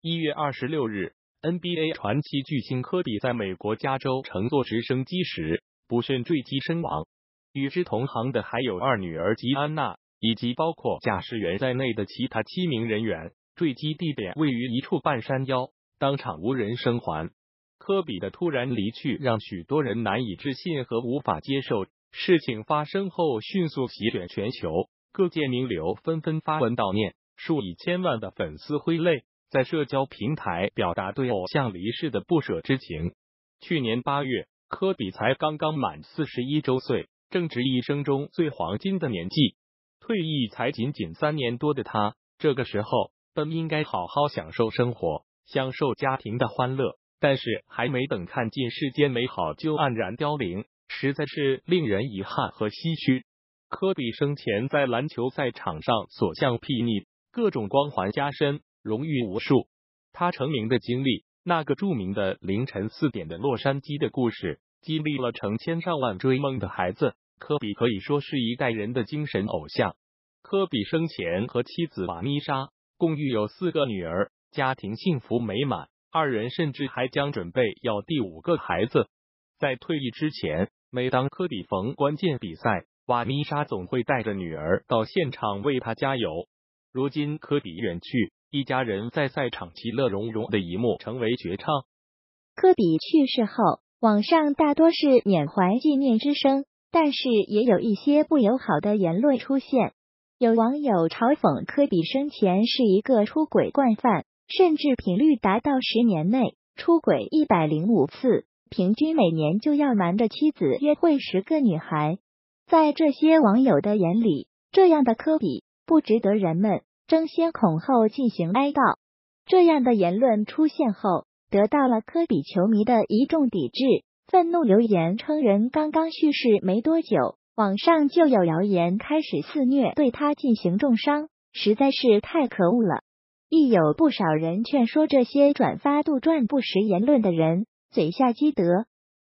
一月二十六日，NBA 传奇巨星科比在美国加州乘坐直升机时不慎坠机身亡。与之同行的还有二女儿吉安娜，以及包括驾驶员在内的其他七名人员。坠机地点位于一处半山腰，当场无人生还。科比的突然离去让许多人难以置信和无法接受。事情发生后，迅速席卷全球，各界名流纷纷发文悼念，数以千万的粉丝挥泪在社交平台表达对偶像离世的不舍之情。去年八月，科比才刚刚满四十一周岁，正值一生中最黄金的年纪。退役才仅仅三年多的他，这个时候本应该好好享受生活，享受家庭的欢乐，但是还没等看尽世间美好，就黯然凋零。实在是令人遗憾和唏嘘。科比生前在篮球赛场上所向披靡，各种光环加身，荣誉无数。他成名的经历，那个著名的凌晨四点的洛杉矶的故事，激励了成千上万追梦的孩子。科比可以说是一代人的精神偶像。科比生前和妻子瓦妮莎共育有四个女儿，家庭幸福美满，二人甚至还将准备要第五个孩子。在退役之前。每当科比逢关键比赛，瓦妮莎总会带着女儿到现场为他加油。如今科比远去，一家人在赛场其乐融融的一幕成为绝唱。科比去世后，网上大多是缅怀纪念之声，但是也有一些不友好的言论出现。有网友嘲讽科比生前是一个出轨惯犯，甚至频率达到十年内出轨一百零五次。平均每年就要瞒着妻子约会十个女孩，在这些网友的眼里，这样的科比不值得人们争先恐后进行哀悼。这样的言论出现后，得到了科比球迷的一众抵制，愤怒留言称人刚刚去世没多久，网上就有谣言开始肆虐，对他进行重伤，实在是太可恶了。亦有不少人劝说这些转发杜撰不实言论的人。嘴下积德。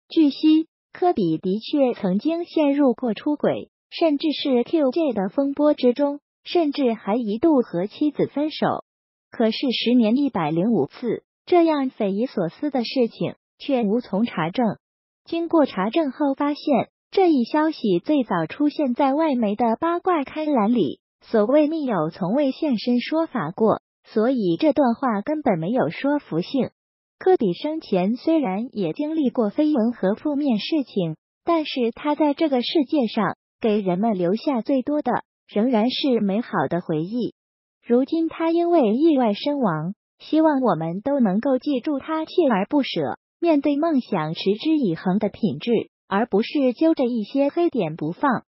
据悉，科比的确曾经陷入过出轨，甚至是 QJ 的风波之中，甚至还一度和妻子分手。可是十年一百零五次这样匪夷所思的事情，却无从查证。经过查证后，发现这一消息最早出现在外媒的八卦开栏里，所谓密友从未现身说法过，所以这段话根本没有说服性。科比生前虽然也经历过绯闻和负面事情，但是他在这个世界上给人们留下最多的仍然是美好的回忆。如今他因为意外身亡，希望我们都能够记住他锲而不舍、面对梦想持之以恒的品质，而不是揪着一些黑点不放。